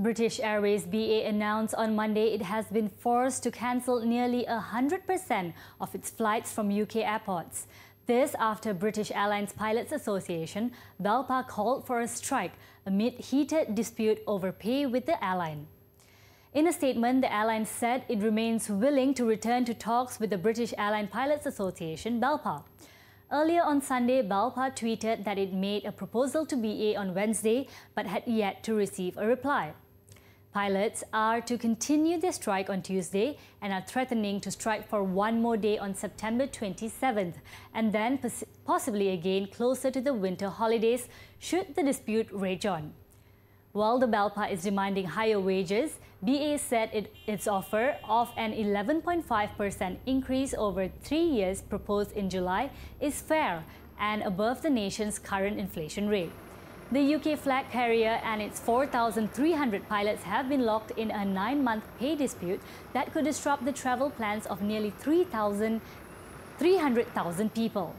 British Airways BA announced on Monday it has been forced to cancel nearly 100% of its flights from UK airports. This after British Airlines Pilots Association, BALPA called for a strike amid heated dispute over pay with the airline. In a statement, the airline said it remains willing to return to talks with the British Airline Pilots Association, BALPA. Earlier on Sunday, BALPA tweeted that it made a proposal to BA on Wednesday but had yet to receive a reply. Pilots are to continue their strike on Tuesday and are threatening to strike for one more day on September 27th and then possibly again closer to the winter holidays should the dispute rage on. While the BALPA is demanding higher wages, BA said it, its offer of an 11.5% increase over three years proposed in July is fair and above the nation's current inflation rate. The UK flag carrier and its 4,300 pilots have been locked in a nine-month pay dispute that could disrupt the travel plans of nearly 3,300,000 people.